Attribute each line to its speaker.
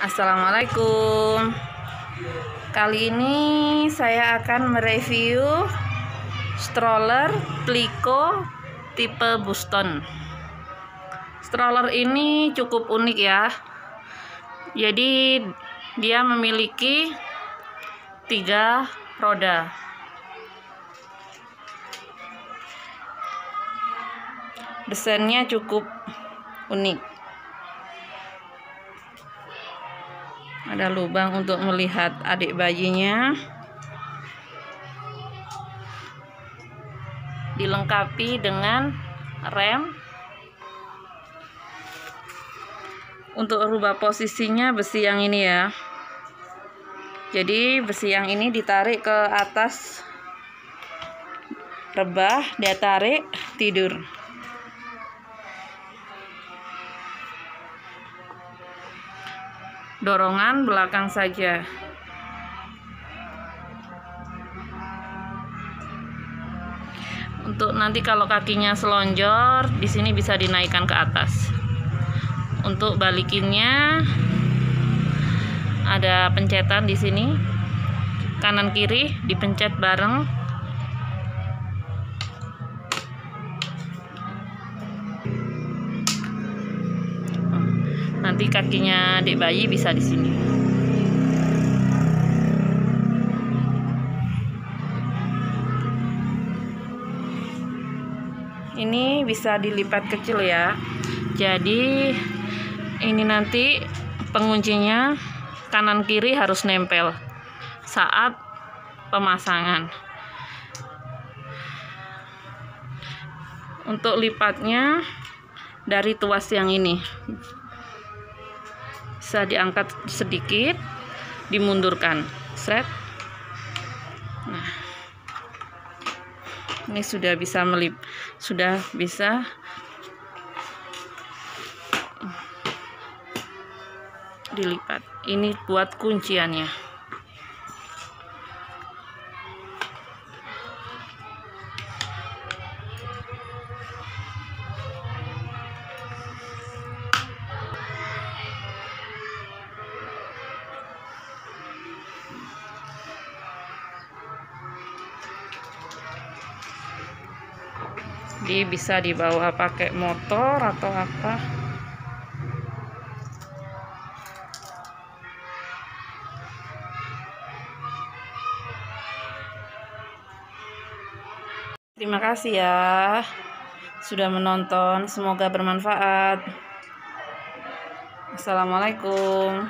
Speaker 1: Assalamualaikum. Kali ini saya akan mereview stroller Plico tipe Buston. Stroller ini cukup unik ya. Jadi dia memiliki tiga roda. Desainnya cukup unik ada lubang untuk melihat adik bayinya. Dilengkapi dengan rem. Untuk rubah posisinya besi yang ini ya. Jadi besi yang ini ditarik ke atas rebah dia tarik tidur dorongan belakang saja. Untuk nanti kalau kakinya selonjor, di sini bisa dinaikkan ke atas. Untuk balikinnya ada pencetan di sini. Kanan kiri dipencet bareng nanti kakinya adik bayi bisa di sini. Ini bisa dilipat kecil ya. Jadi ini nanti penguncinya kanan kiri harus nempel saat pemasangan. Untuk lipatnya dari tuas yang ini bisa diangkat sedikit dimundurkan. Set. Nah. Ini sudah bisa melip sudah bisa. Dilipat. Ini buat kunciannya jadi bisa dibawa pakai motor atau apa? Terima kasih ya sudah menonton. Semoga bermanfaat. Assalamualaikum